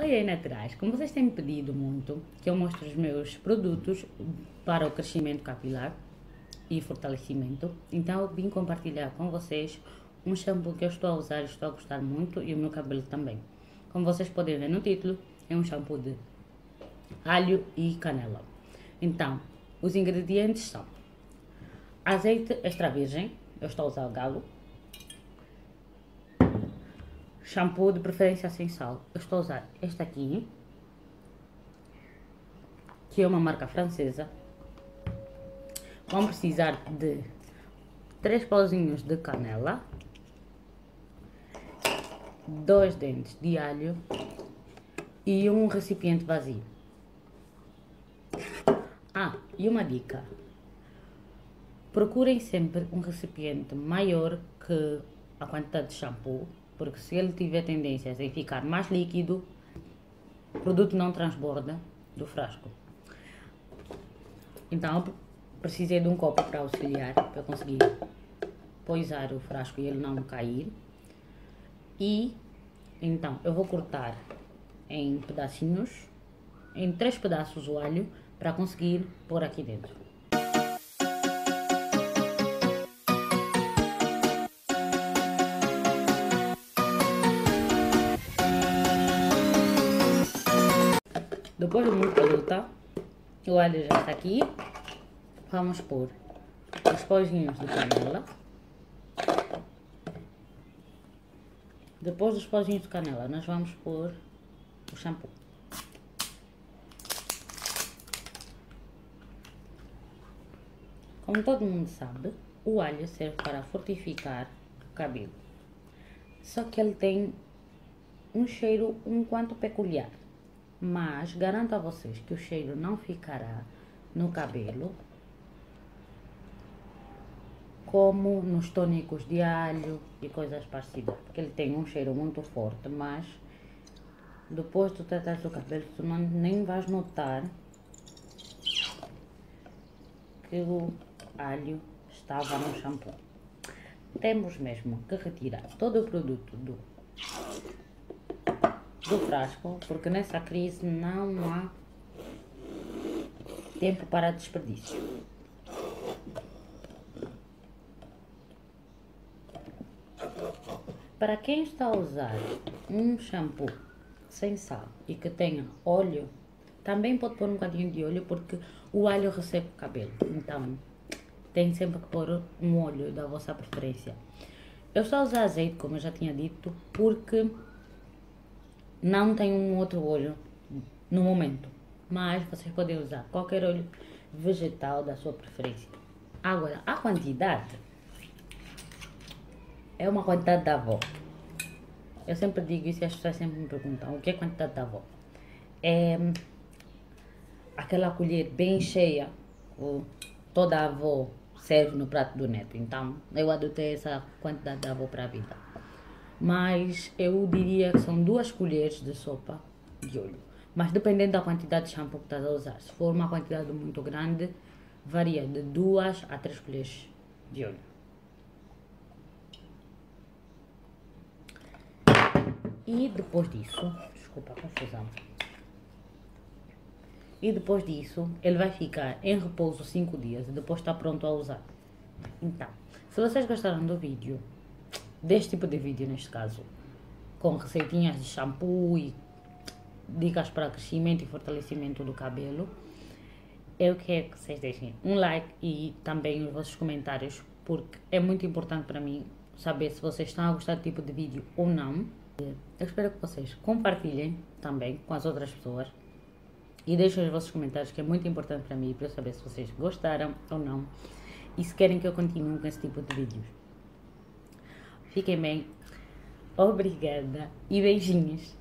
Aí naturais, como vocês têm pedido muito que eu mostre os meus produtos para o crescimento capilar e fortalecimento, então eu vim compartilhar com vocês um shampoo que eu estou a usar estou a gostar muito e o meu cabelo também. Como vocês podem ver no título, é um shampoo de alho e canela. Então, os ingredientes são azeite extra virgem, eu estou a usar galo, Shampoo de preferência sem sal. Eu estou a usar este aqui, que é uma marca francesa. Vão precisar de três pauzinhos de canela, dois dentes de alho e um recipiente vazio. Ah, e uma dica. Procurem sempre um recipiente maior que a quantidade de shampoo porque se ele tiver tendências em ficar mais líquido, o produto não transborda do frasco. Então, precisei de um copo para auxiliar, para conseguir poisar o frasco e ele não cair. E, então, eu vou cortar em pedacinhos, em três pedaços o alho, para conseguir pôr aqui dentro. Depois de muita luta, o alho já está aqui. Vamos pôr os pauzinhos de canela. Depois dos pauzinhos de canela, nós vamos pôr o shampoo. Como todo mundo sabe, o alho serve para fortificar o cabelo. Só que ele tem um cheiro um quanto peculiar mas garanto a vocês que o cheiro não ficará no cabelo como nos tônicos de alho e coisas parecidas, porque ele tem um cheiro muito forte, mas depois de tratar o cabelo, tu não, nem vais notar que o alho estava no shampoo. Temos mesmo que retirar todo o produto do do frasco, porque nessa crise não há tempo para desperdício. Para quem está a usar um shampoo sem sal e que tenha óleo, também pode pôr um bocadinho de óleo porque o alho recebe o cabelo. Então, tem sempre que pôr um óleo da vossa preferência. Eu estou a usar azeite, como eu já tinha dito, porque não tem um outro óleo no momento, mas vocês podem usar qualquer óleo vegetal da sua preferência. Agora, a quantidade é uma quantidade da avó. Eu sempre digo isso e as pessoas sempre me perguntam o que é quantidade da avó. É aquela colher bem cheia, toda a avó serve no prato do neto. Então, eu adotei essa quantidade da avó para a vida mas eu diria que são duas colheres de sopa de óleo. Mas dependendo da quantidade de shampoo que estás a usar. Se for uma quantidade muito grande, varia de duas a três colheres de óleo. E depois disso, desculpa a confusão. E depois disso, ele vai ficar em repouso 5 dias e depois está pronto a usar. Então, se vocês gostaram do vídeo, deste tipo de vídeo neste caso, com receitinhas de shampoo e dicas para crescimento e fortalecimento do cabelo, eu quero que vocês deixem um like e também os vossos comentários, porque é muito importante para mim saber se vocês estão a gostar do tipo de vídeo ou não. Eu espero que vocês compartilhem também com as outras pessoas e deixem os vossos comentários, que é muito importante para mim, para eu saber se vocês gostaram ou não e se querem que eu continue com esse tipo de vídeos. Fiquem bem. Obrigada e beijinhos.